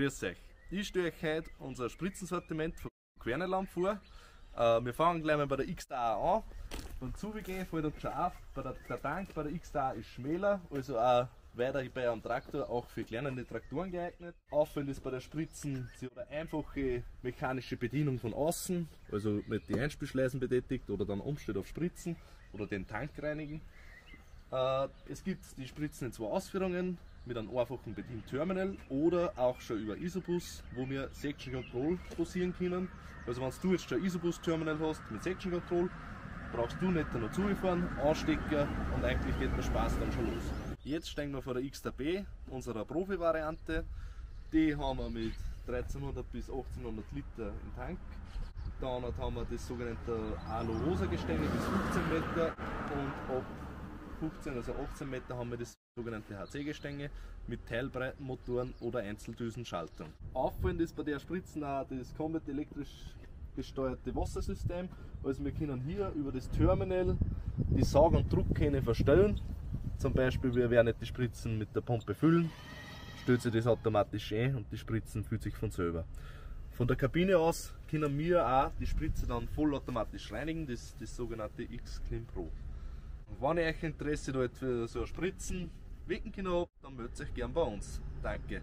Grüß euch. Ich stelle euch heute unser Spritzensortiment von Querneland vor. Äh, wir fangen gleich mal bei der XDA an. Beim Zubegehen fällt uns schon auf, bei der, der Tank bei der XDA ist schmäler, also auch weiter bei einem Traktor, auch für kleinere Traktoren geeignet. Auffällig ist bei der Spritzen, sie hat eine einfache mechanische Bedienung von außen, also mit die Einspielschleisen betätigt oder dann umsteht auf Spritzen oder den Tank reinigen. Äh, es gibt die Spritzen in zwei Ausführungen mit einem einfachen Bedienterminal oder auch schon über Isobus, wo wir Section Control dosieren können. Also wenn du jetzt schon ein Isobus-Terminal hast mit Section Control, brauchst du nicht noch zufahren, Anstecker und eigentlich geht der Spaß dann schon los. Jetzt stehen wir vor der XTB, unserer Profi-Variante. Die haben wir mit 1300 bis 1800 Liter im Tank. Dann haben wir das sogenannte Alu-Rosa-Gestänge bis 15 Meter und ab 15, also 18 Meter haben wir das sogenannte HC-Gestänge mit Teilbreitenmotoren oder Einzeldüsenschaltern. Auffallend ist bei der Spritzen auch das komplett elektrisch gesteuerte Wassersystem. Also wir können hier über das Terminal die Saug- und Druckkähne verstellen. Zum Beispiel, wir werden nicht die Spritzen mit der Pumpe füllen, stellt sich das automatisch ein und die Spritzen fühlt sich von selber. Von der Kabine aus können wir auch die Spritze dann vollautomatisch reinigen, das, das sogenannte X-Clean Pro. Und wenn ihr euch Interesse hat für so Spritzen wecken können, dann meldet euch gern bei uns. Danke.